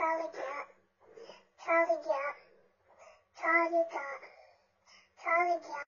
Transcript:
Charlie, Taliga, Charlie, Taliga.